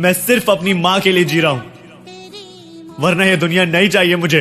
मैं सिर्फ़ अपनी माँ के लिए जी रहा हूँ। वरना ये दुनिया नहीं चाहिए मुझे।